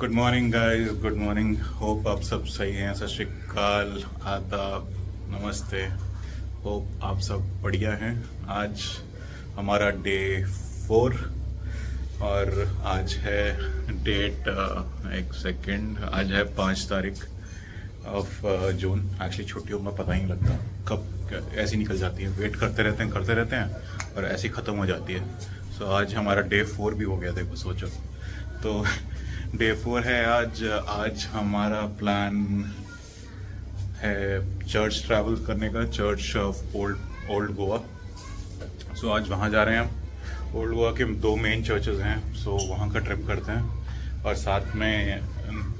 Good morning guys good morning hope आप सब सही हैं। सत श्रीकाल आदाब नमस्ते। होप आप सब बढ़िया हैं। आज हमारा डे फोर और आज है डेट एक सेकेंड आज है पाँच तारीख ऑफ़ जून एक्चुअली छुट्टियों में पता ही नहीं लगता। कब ऐसी निकल जाती है। वेट करते रहते हैं करते रहते हैं और ऐसी ख़त्म हो जाती है। सो so, आज हमारा डे फोर भी हो गया देखो सोचो। तो डे फोर है आज आज हमारा प्लान है चर्च ट्रैवल करने का church of old old Goa so आज वहाँ जा रहे हैं हम. ओल्ड गोवा के दो मेन चर्चेज हैं सो so, वहाँ का ट्रिप करते हैं. और साथ में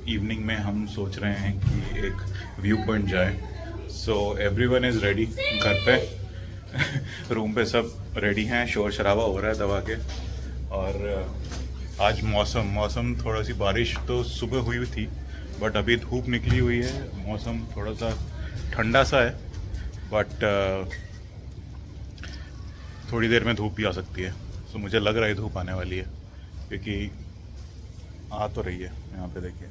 इवनिंग में हम सोच रहे हैं कि एक व्यू पॉइंट जाए. So everyone is ready घर पे. रूम पे सब रेडी हैं. शोर शराबा हो रहा है दवा के. और आज मौसम मौसम थोड़ा सी बारिश तो सुबह हुई थी बट अभी धूप निकली हुई है, मौसम थोड़ा सा ठंडा सा है बट थोड़ी देर में धूप भी आ सकती है। सो मुझे लग रहा है धूप आने वाली है, क्योंकि आ तो रही है, यहाँ पे देखिए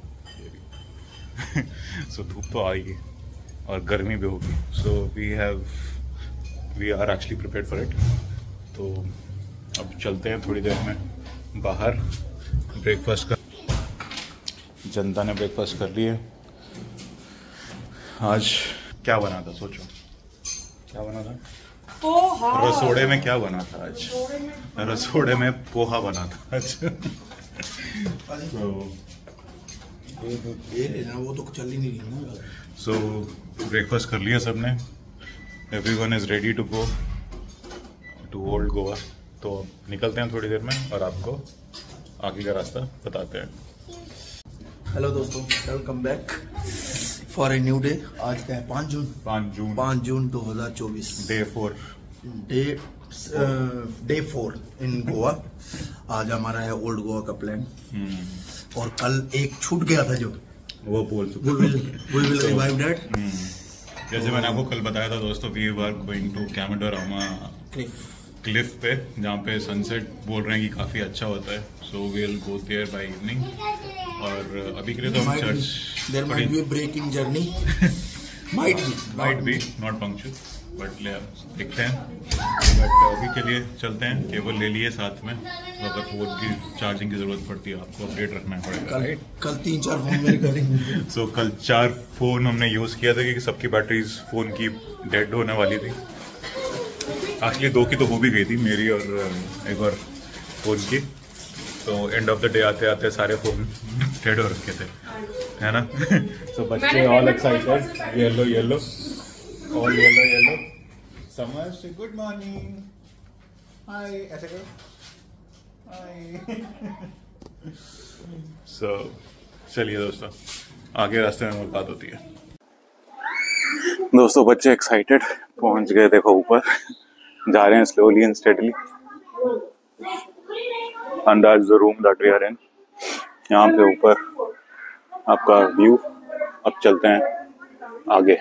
सो धूप तो आएगी, और गर्मी भी होगी। So we have we are actually prepare for it तो अब चलते हैं थोड़ी देर में। बाहर ब्रेकफास्ट कर जनता ने ब्रेकफास्ट कर लिए आज क्या बना था सोचो। क्या बना था? पोहा। रसोड़े में क्या बना था आज? रसोड़े में पोहा बना था आज। तो ये वो तो चल ही नहीं रही सो ब्रेकफास्ट कर लिया सबने। Everyone is ready to go to old Goa तो निकलते हैं थोड़ी देर में और आपको आगे का रास्ता बताते हैं। हेलो दोस्तों welcome back for a new day आज का है पाँच जून। पाँच जून। पाँच जून 2024 day four day day four in Goa आज हमारा है ओल्ड गोवा का प्लान और कल एक छूट गया था जो। वो बोल चुका। Will we will revive that hmm. जैसे मैंने आपको कल बताया था दोस्तों we are going to Cabo de Rama cliff पे जहाँ पे सनसेट बोल रहे हैं कि काफ़ी अच्छा होता है। So will go there by evening और अभी के लिए तो हम church there might be break in journey might be might be not punctual but ले देखते हैं। बट अभी के लिए चलते हैं केबल ले लिए साथ में। तो अगर फ़ोन की चार्जिंग की ज़रूरत पड़ती है आपको अपडेट रखना पड़ेगा कल कल तीन चार फ़ोन मेरे करेंगे सो कल चार फ़ोन हमने यूज़ किया था क्योंकि सबकी बैटरीज फ़ोन की डेड होने वाली थी। एक्चुअली दो की तो हो भी गई थी मेरी और एक और फ़ोन की। तो एंड ऑफ़ द डे आते आते सारे फ़ोन डेड हो रखे थे है ना? सो बच्चे all excited yellow yellow all yellow yellow summer से गुड मॉर्निंग हाय ऐसे करो। हाय सो चलिए दोस्तों आगे रास्ते में मुलाकात होती है। दोस्तों बच्चे एक्साइटेड पहुँच गए देखो ऊपर। जा रहे हैं स्लोली एंड स्टेडली अंदाज the room that we are in यहाँ पे ऊपर आपका व्यू अब चलते हैं आगे।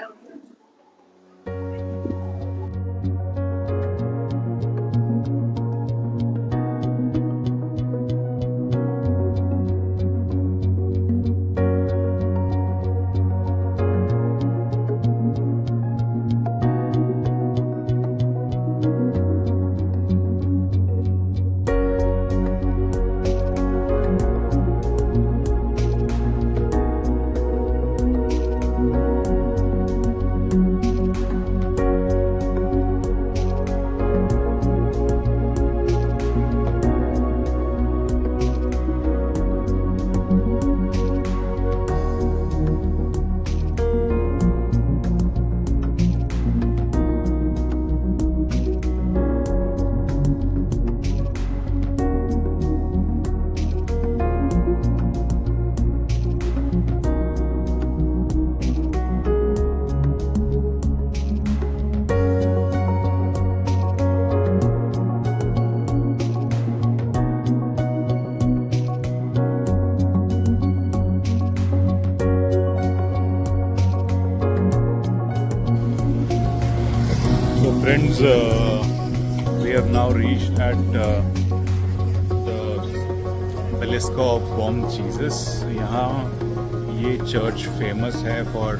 चर्च फ़ेमस है फॉर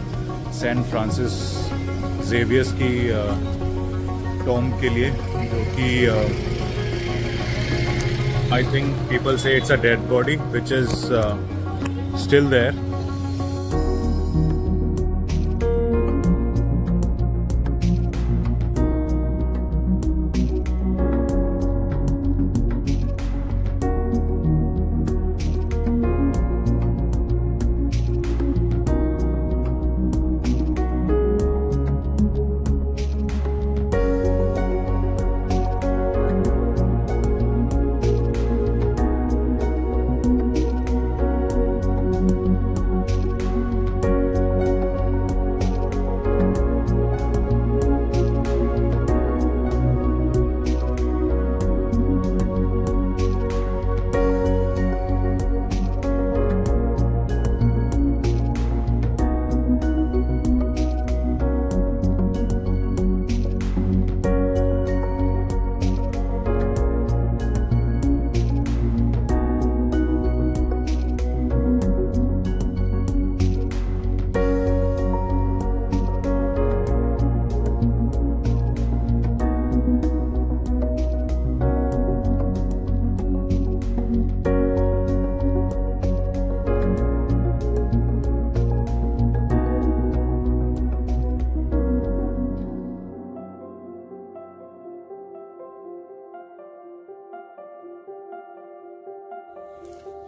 सेंट फ्रांसिस जेवियस की टॉम के लिए, जो कि I think people say it's a dead body which is still there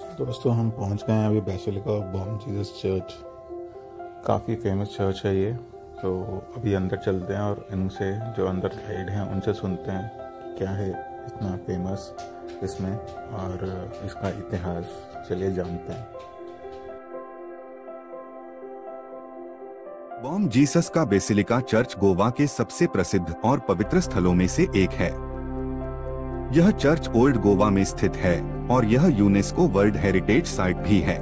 दोस्तों, हम पहुँच गए हैं अभी basilica of Bom Jesus church काफ़ी फ़ेमस चर्च है ये। तो अभी अंदर चलते हैं और इनसे जो अंदर साइड हैं, उनसे सुनते हैं क्या है इतना फ़ेमस इसमें और इसका इतिहास। चलिए जानते हैं। बॉम जीसस का बेसिलिका चर्च गोवा के सबसे प्रसिद्ध और पवित्र स्थलों में से एक है। यह चर्च ओल्ड गोवा में स्थित है और यह यूनेस्को वर्ल्ड हेरिटेज साइट भी है।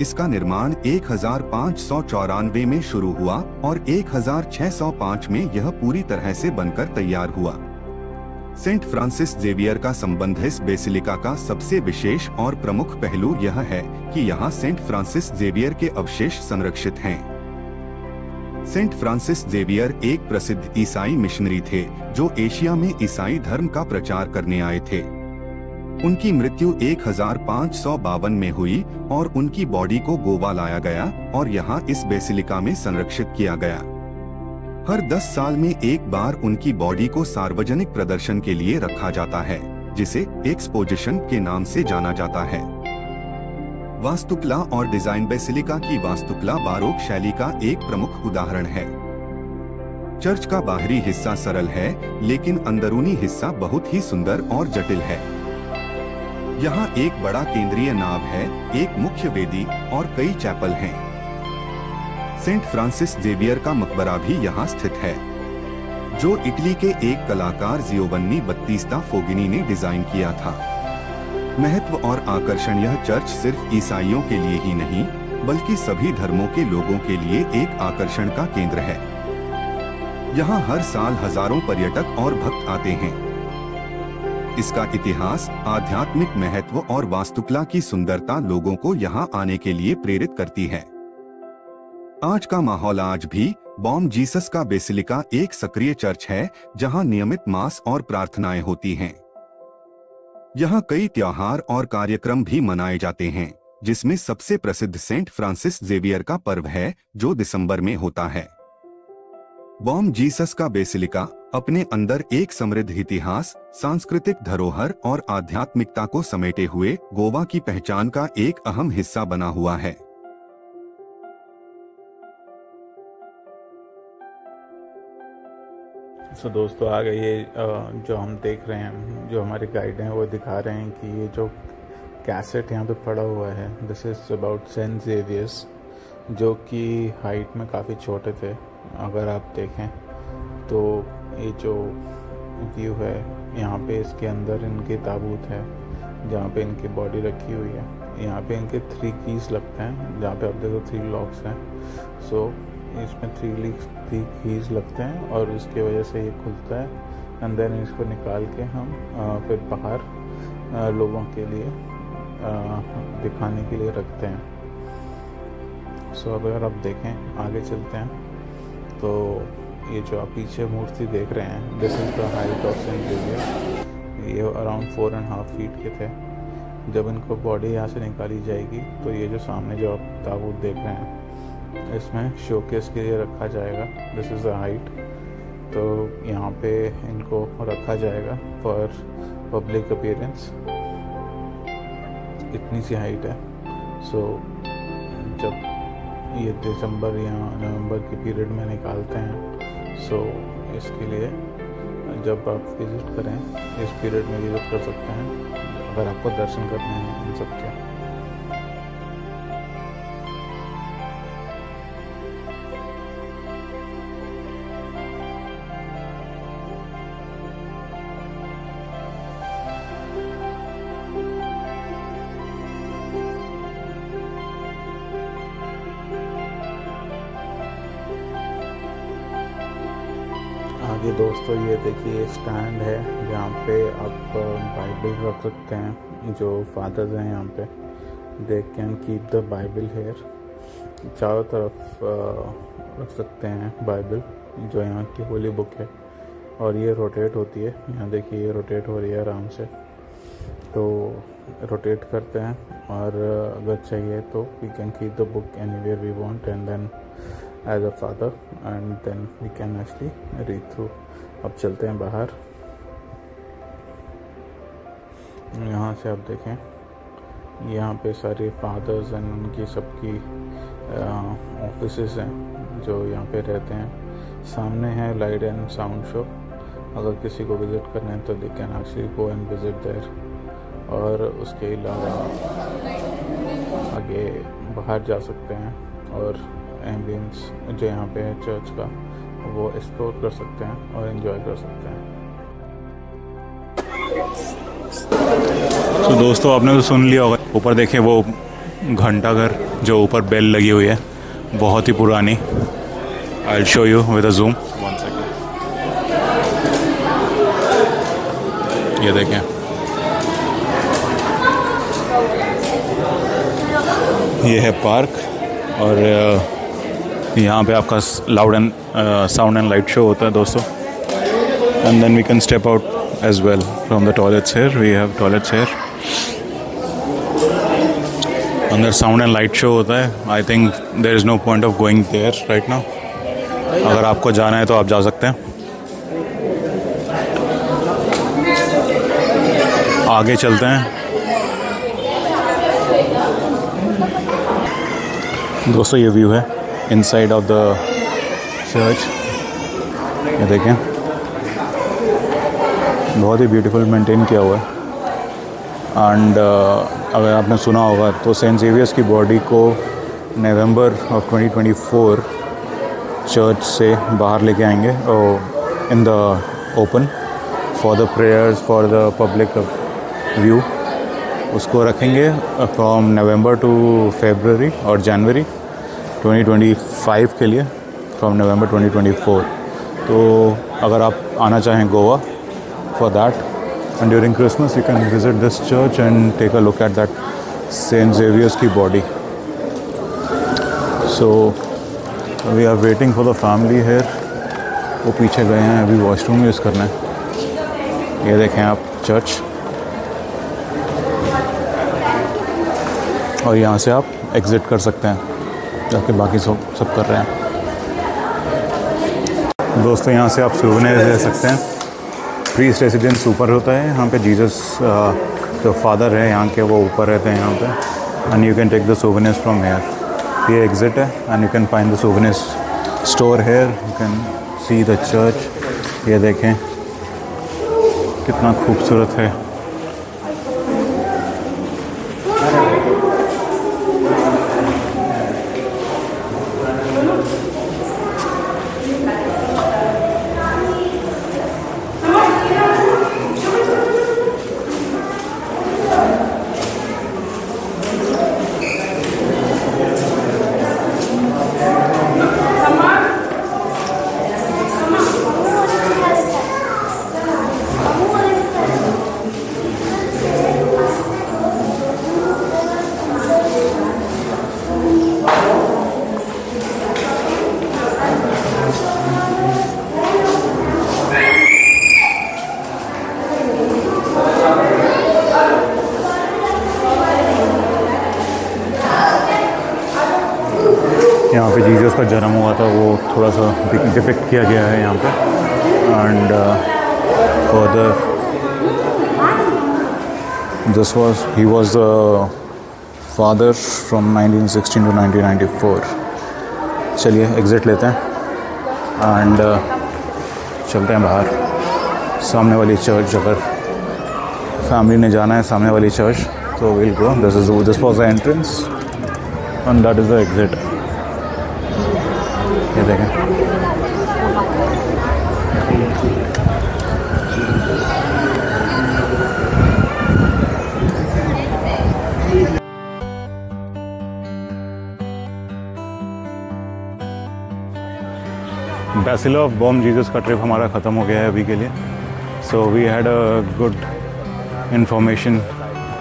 इसका निर्माण एक हज़ार पाँच सौ चौरानवे में शुरू हुआ और 1605 में यह पूरी तरह से बनकर तैयार हुआ। सेंट फ्रांसिस जेवियर का संबंध इस बेसिलिका का सबसे विशेष और प्रमुख पहलू यह है कि यहाँ सेंट फ्रांसिस जेवियर के अवशेष संरक्षित हैं। सेंट फ्रांसिस जेवियर एक प्रसिद्ध ईसाई मिशनरी थे, जो एशिया में ईसाई धर्म का प्रचार करने आए थे। उनकी मृत्यु एक हज़ार पाँच सौ बावन में हुई और उनकी बॉडी को गोवा लाया गया और यहाँ इस बेसिलिका में संरक्षित किया गया। हर 10 साल में एक बार उनकी बॉडी को सार्वजनिक प्रदर्शन के लिए रखा जाता है, जिसे एक्सपोजिशन के नाम से जाना जाता है। वास्तुकला और डिज़ाइन बेसिलिका की वास्तुकला बारोक शैली का एक प्रमुख उदाहरण है। चर्च का बाहरी हिस्सा सरल है, लेकिन अंदरूनी हिस्सा बहुत ही सुंदर और जटिल है। यहाँ एक बड़ा केंद्रीय नाव है, एक मुख्य वेदी और कई चैपल हैं। सेंट फ्रांसिस जेवियर का मकबरा भी यहाँ स्थित है, जो इटली के एक कलाकार जियोवन्नी बत्तीस्ता फोगिनी ने डिज़ाइन किया था। महत्व और आकर्षण यह चर्च सिर्फ़ ईसाइयों के लिए ही नहीं, बल्कि सभी धर्मों के लोगों के लिए एक आकर्षण का केंद्र है। यहाँ हर साल हज़ारों पर्यटक और भक्त आते हैं। इसका इतिहास, आध्यात्मिक महत्व और वास्तुकला की सुंदरता लोगों को यहाँ आने के लिए प्रेरित करती है। आज का माहौल आज भी, बॉम जीसस का बेसिलिका एक सक्रिय चर्च है, जहाँ नियमित मास और प्रार्थनाएँ होती हैं। यहाँ कई त्योहार और कार्यक्रम भी मनाए जाते हैं, जिसमें सबसे प्रसिद्ध सेंट फ्रांसिस जेवियर का पर्व है, जो दिसंबर में होता है। बॉम जीसस का बेसिलिका, अपने अंदर एक समृद्ध इतिहास, सांस्कृतिक धरोहर और आध्यात्मिकता को समेटे हुए गोवा की पहचान का एक अहम हिस्सा बना हुआ है। सो दोस्तों आ गए ये जो हम देख रहे हैं जो हमारे गाइड हैं वो दिखा रहे हैं कि ये जो कैसेट यहाँ पे पड़ा हुआ है this is about saint Xavier's जो कि हाइट में काफ़ी छोटे थे अगर आप देखें तो ये जो व्यू है यहाँ पे इसके अंदर इनके ताबूत है जहाँ पे इनकी बॉडी रखी हुई है। यहाँ पे इनके थ्री कीज लगते हैं जहाँ पे आप देखो थ्री लॉक्स हैं। सो so, इसमें थ्री लीक्स थ्री कीज लगते हैं और इसकी वजह से ये खुलता है। एंड देन इसको निकाल के हम फिर बाहर लोगों के लिए दिखाने के लिए रखते हैं। सो अगर आप देखें, आगे चलते हैं तो ये जो आप पीछे मूर्ति देख रहे हैं this is the height of saint Xavier ये around four and half feet के थे। जब इनको बॉडी यहाँ से निकाली जाएगी तो ये जो सामने जो आप ताबूत देख रहे हैं इसमें शोकेस के लिए रखा जाएगा। दिस इज़ द हाइट तो यहाँ पे इनको रखा जाएगा फॉर पब्लिक अपीयरेंस इतनी सी हाइट है। सो so, जब ये दिसंबर या नवंबर के पीरियड में निकालते हैं सो so, इसके लिए जब आप विज़िट करें इस पीरियड में विज़िट कर सकते हैं। अगर आपको दर्शन करने हैं इन सब के। दोस्तों ये देखिए स्टैंड है जहाँ पे आप बाइबल रख सकते हैं, जो फादर्स हैं यहाँ पे। They can keep the bible here चारों तरफ़ रख सकते हैं बाइबल जो यहाँ की होली बुक है। और ये रोटेट होती है। यहाँ देखिए ये रोटेट हो रही है आराम से। तो रोटेट करते हैं। और अगर चाहिए तो we can keep the book anywhere we want and then as a father and then we can actually read through अब चलते हैं बाहर। यहाँ से आप देखें, यहाँ पे सारे फादर्स एंड उनकी सबकी ऑफ़िस हैं, जो यहाँ पे रहते हैं। सामने है लाइट एंड साउंड शो अगर किसी को विज़िट करना है तो they can actually go and visit there और उसके अलावा आगे बाहर जा सकते हैं और एम्बियंस जो यहाँ पे है चर्च का। वो एक्सप्लोर कर सकते हैं और इन्जॉय कर सकते हैं। तो so, दोस्तों आपने तो सुन लिया होगा। ऊपर देखें वो घंटा घर जो ऊपर बेल लगी हुई है बहुत ही पुरानी। I show you with a zoom one second ये देखें। ये है पार्क और यहाँ पे आपका loud and sound and light show होता है दोस्तों। And then we can step out as well from the toilets here we have toilets here अंदर साउंड एंड लाइट शो होता है। I think there is no point of going there right now अगर आपको जाना है तो आप जा सकते हैं। आगे चलते हैं। दोस्तों, ये व्यू है। इनसाइड ऑफ़ द चर्च ये देखें। बहुत ही ब्यूटीफुल मेंटेन किया हुआ है। एंड uh, अगर आपने सुना होगा तो सेंट जेवियर्स की बॉडी को नवंबर ऑफ़ 2024 चर्च से बाहर लेके आएँगे और in the open for the prayers for the public view उसको रखेंगे फ्रॉम नवंबर टू फेबररी और जनवरी 2025 के लिए। फ्रॉम नवंबर 2024 तो अगर आप आना चाहें Goa for that and during Christmas you can visit this church and take a look at that saint Xavier's की body so we are waiting for the family here वो पीछे गए हैं, अभी वॉशरूम यूज़ करना है। ये देखें आप चर्च और यहाँ से आप एग्ज़िट कर सकते हैं, जाके बाकी सब सब कर रहे हैं। दोस्तों, यहाँ से आप सुवनेर ले सकते हैं। प्रीस रेसिडेंस ऊपर होता है, यहाँ पे जीसस जो फादर है, यहाँ के वो ऊपर रहते हैं यहाँ पे। And you can take the souvenirs from here ये एग्जिट है and you can find the souvenirs store here you can see the church ये देखें, कितना खूबसूरत है। इसका जन्म हुआ था, वो थोड़ा सा डिपिक्ट किया गया है यहाँ पे। And further this was he was the father from 1916 to 1994 चलिए एग्ज़िट लेते हैं। एंड चलते हैं बाहर। सामने वाली चर्च अगर फैमिली ने जाना है, सामने वाली चर्च तो will go this is this was the entrance and that is the exit ये देखें। बैसिलो ऑफ़ बॉम जीसस का ट्रिप हमारा ख़त्म हो गया है अभी के लिए। So we had a good information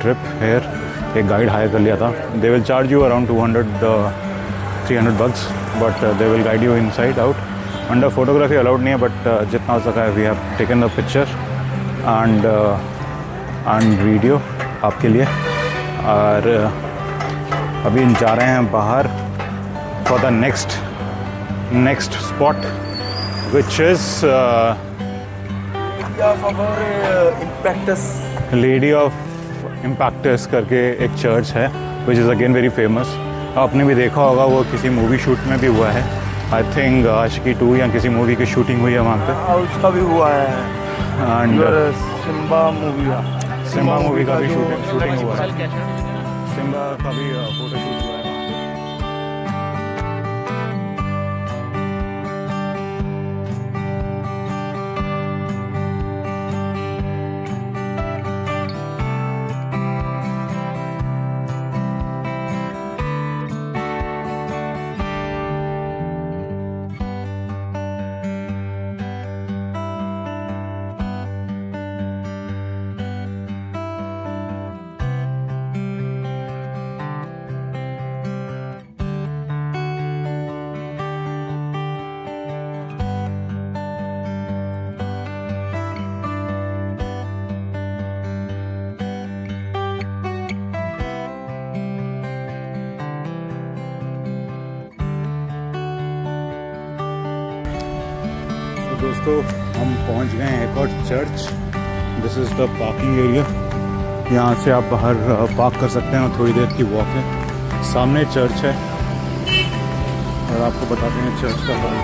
trip here एक गाइड हायर कर लिया था। They will charge you around two hundred three hundred bucks but they will guide you inside out under photography allowed नहीं है बट जितना हो सका है we have taken the picture and and video आपके लिए। और uh, अभी जा रहे हैं बाहर for the next next spot which is lady of uh, impactors. करके एक चर्च है which is again very famous. आपने भी देखा होगा वो किसी मूवी शूट में भी हुआ है। आई थिंक आशिकी टू या किसी मूवी की शूटिंग हुई है वहाँ पे। हाँ, उसका भी हुआ है। एंड सिम्बा मूवी का। सिम्बा मूवी का भी शूटिंग शूटिंग हुआ है। सिम्बा का भी फ़ोटो शूट हुआ है। दोस्तों हम पहुँच गए हैं एक और church. This is the parking area यहाँ से आप बाहर पार्क कर सकते हैं और थोड़ी देर की वॉक है। सामने चर्च है। और आपको बताते हैं चर्च का हाल।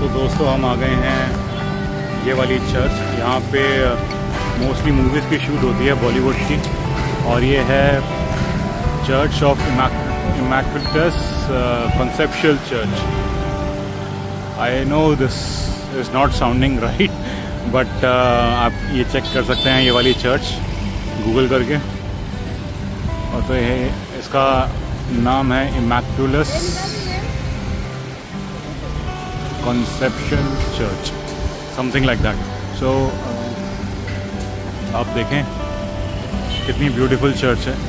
तो दोस्तों, हम आ गए हैं ये वाली चर्च। यहाँ पे मोस्टली मूवीज़ की शूट होती है बॉलीवुड की। और ये है church of Immaculus uh, Conceptual Church. I know this is not sounding right, but uh, आप ये चेक कर सकते हैं ये वाली चर्च गूगल करके। और तो ये इसका नाम है immaculate conception church something like that so आप देखें कितनी ब्यूटीफुल चर्च है।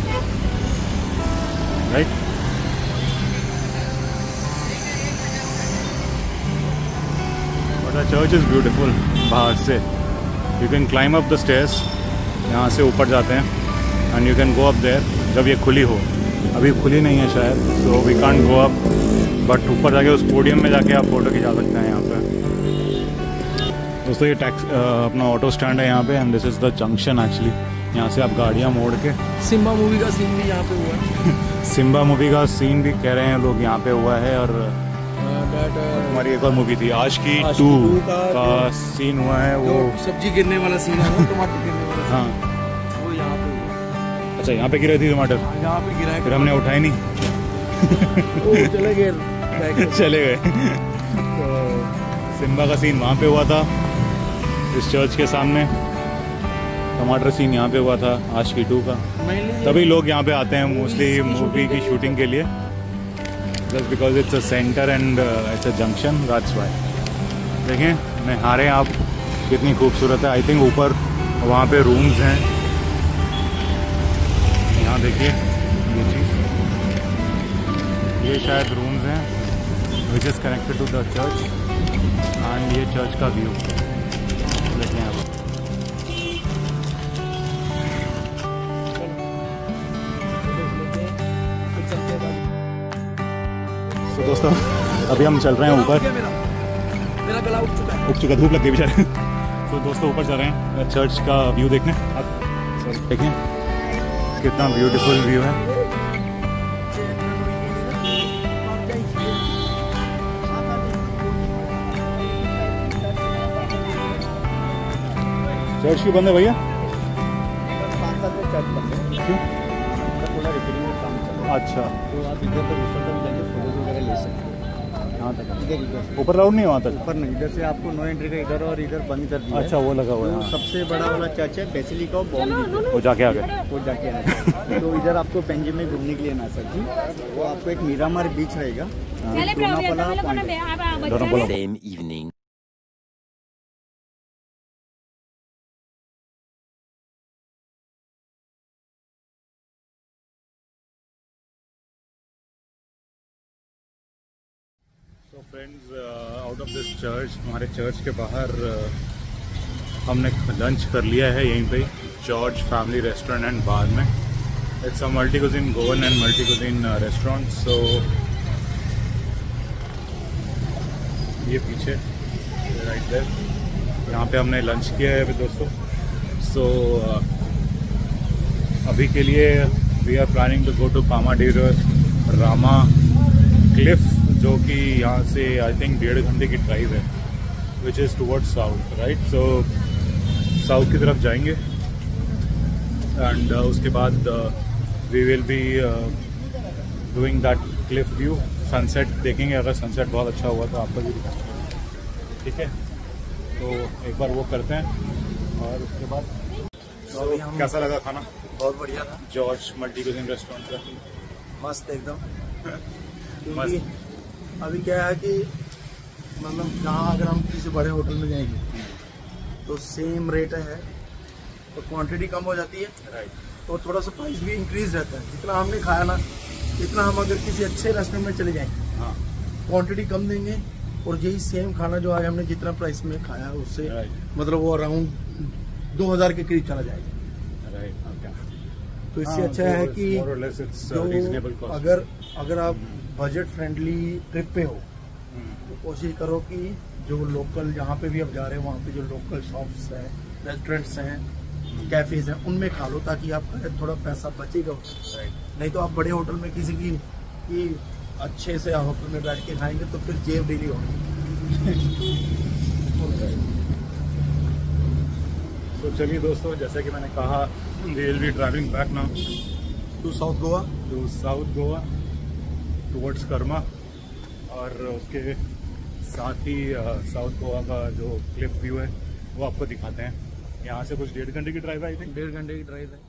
द चर्च इज़ ब्यूटीफुल बाहर से you can climb up the stairs यहाँ से ऊपर जाते हैं and you can go up there जब ये खुली हो अभी खुली नहीं है शायद so we can't go up but ऊपर जाके उस पोडियम में जाके आप फ़ोटो खिंचा सकते हैं यहाँ पे दोस्तों ये टैक्स अपना ऑटो स्टैंड है यहाँ पे and this is the junction actually यहाँ से आप गाड़ियाँ मोड़ के सिम्बा मूवी का सीन भी यहाँ पे हुआ है सिम्बा मूवी का सीन भी कह रहे हैं लोग यहाँ पे हुआ है और हमारी एक और मूवी थी आज की टू का का सीन हुआ है वो सब्ज़ी गिरने वाला सीन है टमाटर गिरने वाला हाँ। वो यहाँ पे अच्छा यहाँ पे गिरे थी टमाटर? हाँ, यहाँ पे गिरा फिर हमने उठाए नहीं। चले गए। चले गए। तो सिम्बा का सीन वहाँ पे हुआ था इस चर्च के सामने। टमाटर सीन यहाँ पे हुआ था आज की टू का। तभी लोग यहाँ पे आते हैं मोस्टली मूवी की शूटिंग के लिए। Just because it's a centre and it's a junction that's why देखें नहारे आप, कितनी खूबसूरत है। आई थिंक ऊपर, वहाँ पे रूम्स हैं। यहाँ देखिए, ये चीज़। ये शायद रूम्स हैं which is connected to the church and ये चर्च का व्यू दोस्तों, अभी हम चल रहे हैं ऊपर। मेरा गला उठ चुका है उठ चुका धूप लग गई बेचारे। तो दोस्तों, ऊपर चल रहे हैं चर्च का व्यू देखने। देखें कितना ब्यूटीफुल व्यू है। चर्च क्यों बंद है भैया? अच्छा। तो हो यहाँ तक इधर इधर से ऊपर राउंड नहीं वहाँ तक? ऊपर नहीं इधर से आपको नो एंट्री का इधर और इधर बंद कर दिया अच्छा वो लगा हुआ है तो हाँ। सबसे बड़ा वाला चर्च है बेसिली का बॉम्बे वो जाके आ गए। वो जाके आ गए। तो इधर आपको पेंजी में घूमने के लिए ना सर जी। वो आपको एक मीरामार बीच रहेगा। Same pero friends out of this church हमारे चर्च के बाहर uh, हमने लंच कर लिया है यहीं पे George family restaurant and bar में। It's a multi cuisine Goan and multi cuisine restaurant so ये पीछे राइट देयर यहाँ पे हमने लंच किया है अभी दोस्तों। सो so, uh, अभी के लिए we are planning to go to पामा कामाडीर रामा क्लिफ जो कि यहाँ से आई थिंक डेढ़ घंटे की ड्राइव है which is towards south right so south की तरफ़ जाएँगे एंड uh, उसके बाद we will be doing that cliff view sunset देखेंगे अगर सनसेट बहुत अच्छा हुआ तो आपको भी दिखाएँगे ठीक है? तो एक बार वो करते हैं और उसके बाद तो कैसा लगा खाना? बहुत बढ़िया था। जॉर्ज मल्टी कुजिन रेस्टोरेंट का। मस्त एकदम। मस्त। अभी क्या है कि मतलब जहाँ अगर हम किसी बड़े होटल में जाएँगे तो सेम रेट है तो क्वांटिटी कम हो जाती है। राइट तो थोड़ा सा प्राइस भी इंक्रीज रहता है। जितना हमने खाया ना इतना हम अगर किसी अच्छे रेस्टोरेंट में चले जाएँगे हाँ। क्वांटिटी कम देंगे और यही सेम खाना जो आज हमने जितना प्राइस में खाया उससे मतलब वो अराउंड दो हज़ार के करीब चला जाएगा। राइट तो इससे हाँ, अच्छा तो है कि uh, जो अगर अगर आप बजट फ्रेंडली ट्रिप पे हो हम्म, तो कोशिश करो कि जो लोकल जहाँ पे भी आप जा रहे हो वहाँ पे जो लोकल शॉप्स हैं रेस्टोरेंट्स हैं कैफेज हैं उनमें खा लो ताकि आपका थोड़ा पैसा बचेगा। नहीं तो आप बड़े होटल में किसी की की अच्छे से होटल में बैठ के खाएँगे तो फिर जेब डेली होगी। तो चलिए दोस्तों जैसा कि मैंने कहा we will be driving back now to south Goa to south Goa towards Karma और उसके साथ ही साउथ गोवा का जो क्लिफ व्यू है, वो आपको दिखाते हैं। यहाँ से कुछ डेढ़ घंटे की ड्राइव है आई थिंक डेढ़ घंटे की ड्राइव है।